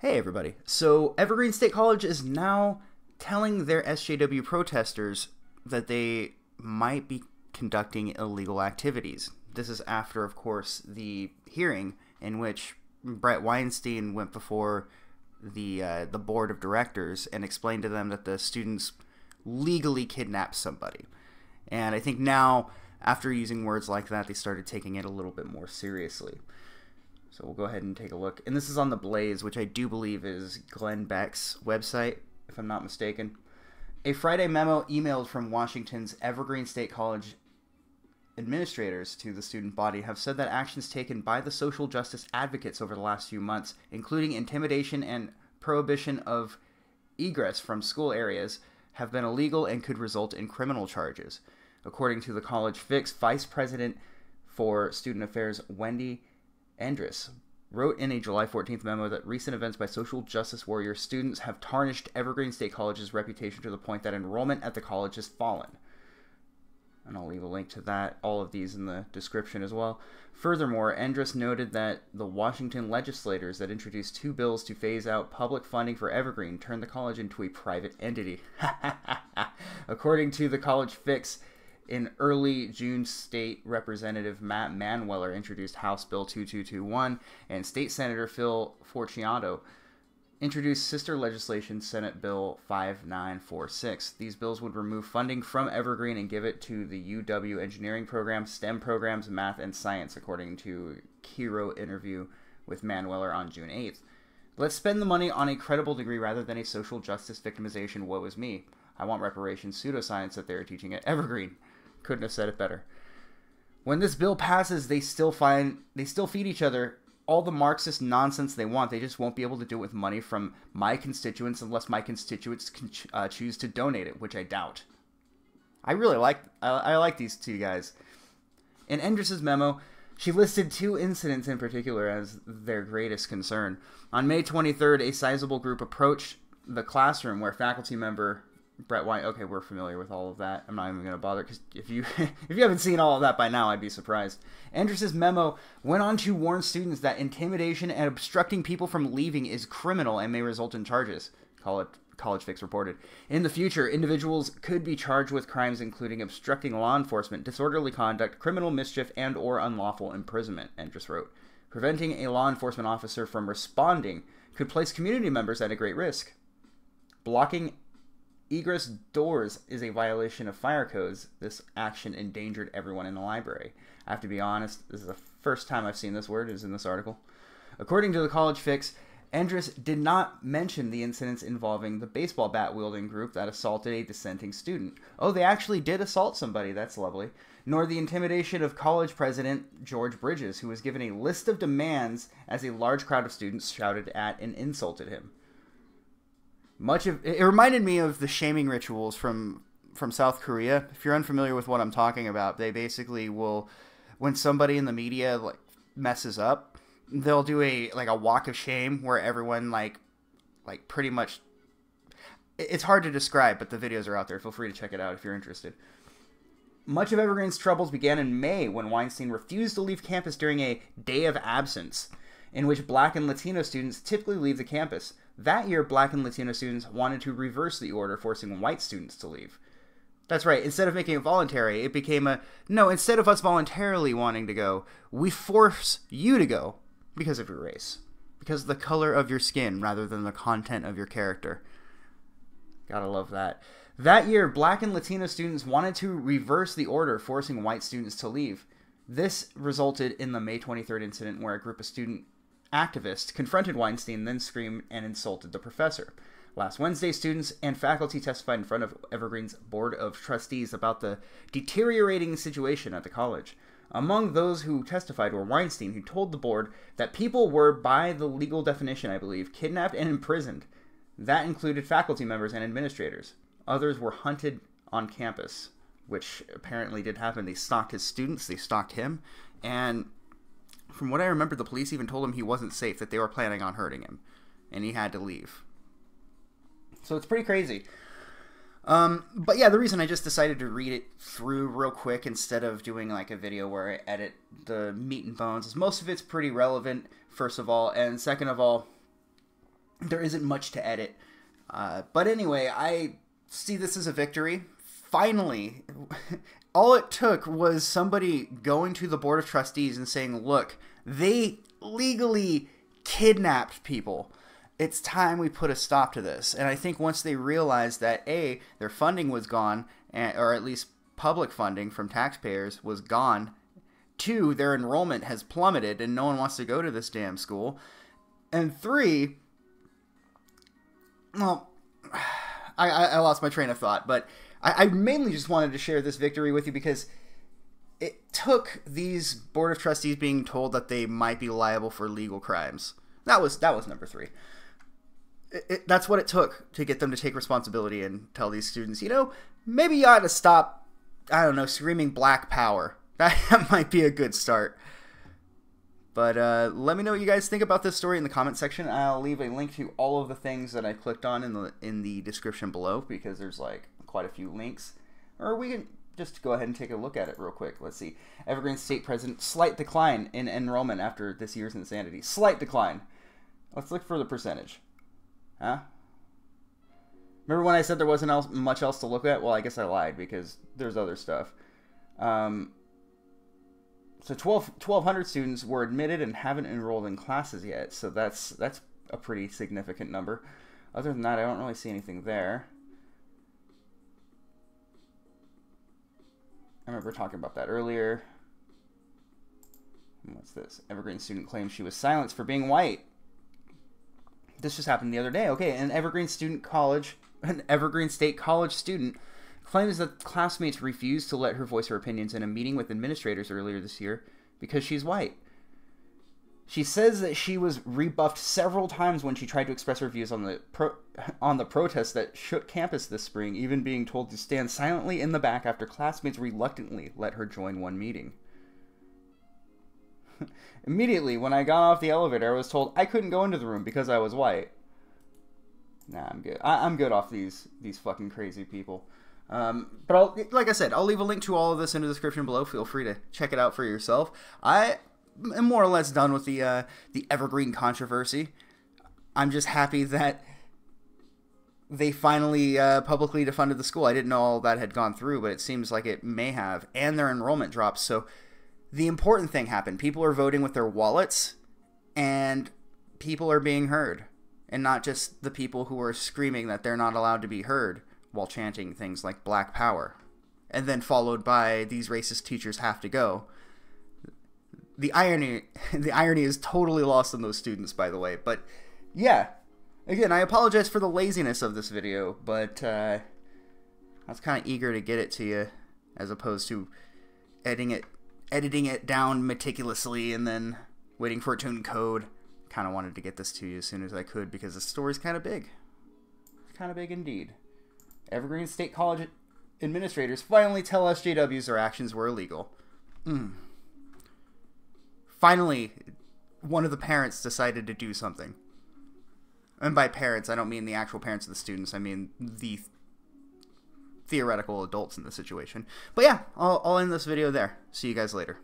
Hey, everybody. So, Evergreen State College is now telling their SJW protesters that they might be conducting illegal activities. This is after, of course, the hearing in which Bret Weinstein went before the uh, the board of directors and explained to them that the students legally kidnapped somebody. And I think now, after using words like that, they started taking it a little bit more seriously. So we'll go ahead and take a look. And this is on the Blaze, which I do believe is Glenn Beck's website, if I'm not mistaken. A Friday memo emailed from Washington's Evergreen State College administrators to the student body have said that actions taken by the social justice advocates over the last few months, including intimidation and prohibition of egress from school areas, have been illegal and could result in criminal charges. According to the College Fix, Vice President for Student Affairs Wendy Endress wrote in a July 14th memo that recent events by social justice warrior students have tarnished Evergreen State College's reputation to the point that enrollment at the college has fallen. And I'll leave a link to that, all of these in the description as well. Furthermore, Endress noted that the Washington legislators that introduced two bills to phase out public funding for Evergreen turned the college into a private entity. According to the College Fix, in early June, State Representative Matt Manweller introduced House Bill 2221, and State Senator Phil Fortunato introduced sister legislation Senate Bill 5946. These bills would remove funding from Evergreen and give it to the UW engineering program, STEM programs, math, and science, according to KIRO interview with Manweller on June 8th. Let's spend the money on a credible degree rather than a social justice victimization woe is me. I want reparations pseudoscience that they are teaching at Evergreen. Couldn't have said it better. When this bill passes, they still find they still feed each other all the Marxist nonsense they want. They just won't be able to do it with money from my constituents unless my constituents can uh, choose to donate it, which I doubt. I really like I, I like these two guys. In Endress's memo, she listed two incidents in particular as their greatest concern. On May 23rd, a sizable group approached the classroom where faculty member Bret White. Okay, we're familiar with all of that. I'm not even going to bother because if you if you haven't seen all of that by now, I'd be surprised. Endress's memo went on to warn students that intimidation and obstructing people from leaving is criminal and may result in charges. Call it College Fix reported. In the future, individuals could be charged with crimes including obstructing law enforcement, disorderly conduct, criminal mischief, and or unlawful imprisonment. Endress wrote, preventing a law enforcement officer from responding could place community members at a great risk. Blocking egress doors is a violation of fire codes. This action endangered everyone in the library. I have to be honest, this is the first time I've seen this word is in this article. According to the College Fix, Endress did not mention the incidents involving the baseball bat wielding group that assaulted a dissenting student. Oh, they actually did assault somebody. That's lovely. Nor the intimidation of college president George Bridges, who was given a list of demands as a large crowd of students shouted at and insulted him much of it reminded me of the shaming rituals from from South Korea. If you're unfamiliar with what I'm talking about, they basically will when somebody in the media like messes up, they'll do a like a walk of shame where everyone like like pretty much it's hard to describe, but the videos are out there. Feel free to check it out if you're interested. Much of Evergreen's troubles began in May when Weinstein refused to leave campus during a day of absence, in which black and Latino students typically leave the campus. That year, black and Latino students wanted to reverse the order, forcing white students to leave. That's right. Instead of making it voluntary, it became a no, instead of us voluntarily wanting to go, we force you to go because of your race, because of the color of your skin rather than the content of your character. Gotta love that. That year, black and Latino students wanted to reverse the order, forcing white students to leave. This resulted in the May 23rd incident where a group of student activist confronted Weinstein, then screamed and insulted the professor. Last Wednesday, students and faculty testified in front of Evergreen's Board of Trustees about the deteriorating situation at the college. Among those who testified were Weinstein, who told the board that people were, by the legal definition, I believe, kidnapped and imprisoned. That included faculty members and administrators. Others were hunted on campus, which apparently did happen. They stalked his students, they stalked him, and from what I remember, the police even told him he wasn't safe, that they were planning on hurting him, and he had to leave. So it's pretty crazy. Um, but yeah, the reason I just decided to read it through real quick instead of doing like a video where I edit the meat and bones is most of it's pretty relevant, first of all, and second of all, there isn't much to edit. Uh, but anyway, I see this as a victory. Finally, all it took was somebody going to the board of trustees and saying, "Look, they legally kidnapped people." It's time we put a stop to this. And I think once they realized that a their funding was gone, or at least public funding from taxpayers was gone, two their enrollment has plummeted and no one wants to go to this damn school, and three, well, I, I lost my train of thought, but I, I mainly just wanted to share this victory with you because it took these board of trustees being told that they might be liable for legal crimes. That was that was number three. It, it, that's what it took to get them to take responsibility and tell these students, you know, maybe you ought to stop. I don't know, screaming black power. That might be a good start. But uh, let me know what you guys think about this story in the comment section. I'll leave a link to all of the things that I clicked on in the in the description below because there's like quite a few links. Or we can just go ahead and take a look at it real quick. Let's see. Evergreen State President, slight decline in enrollment after this year's insanity. Slight decline. Let's look for the percentage. Huh? Remember when I said there wasn't else, much else to look at? Well, I guess I lied because there's other stuff. Um, so 12, 1,200 students were admitted and haven't enrolled in classes yet. So that's that's a pretty significant number. Other than that, I don't really see anything there. I remember talking about that earlier. What's this? Evergreen student claims she was silenced for being white. This just happened the other day. Okay, an Evergreen student college, an Evergreen State College student claims that classmates refused to let her voice her opinions in a meeting with administrators earlier this year because she's white. She says that she was rebuffed several times when she tried to express her views on the pro- on the protests that shook campus this spring, even being told to stand silently in the back after classmates reluctantly let her join one meeting. Immediately, when I got off the elevator, I was told I couldn't go into the room because I was white. Nah, I'm good. I- I'm good off these these fucking crazy people. Um, but I'll, like I said, I'll leave a link to all of this in the description below. Feel free to check it out for yourself. I am more or less done with the uh, the evergreen controversy. I'm just happy that they finally uh, publicly defunded the school. I didn't know all that had gone through, but it seems like it may have, and their enrollment drops. So the important thing happened. People are voting with their wallets, and people are being heard, and not just the people who are screaming that they're not allowed to be heard while chanting things like Black Power, and then followed by these racist teachers have to go. The irony, the irony is totally lost on those students, by the way. But yeah, again, I apologize for the laziness of this video, but uh, I was kind of eager to get it to you, as opposed to editing it, editing it down meticulously and then waiting for it to encode. Kind of wanted to get this to you as soon as I could because the story's kind of big, kind of big indeed. Evergreen State College administrators finally tell SJWs their actions were illegal. Mm. Finally, one of the parents decided to do something. And by parents, I don't mean the actual parents of the students. I mean the theoretical adults in the situation. But yeah, I'll, I'll end this video there. See you guys later.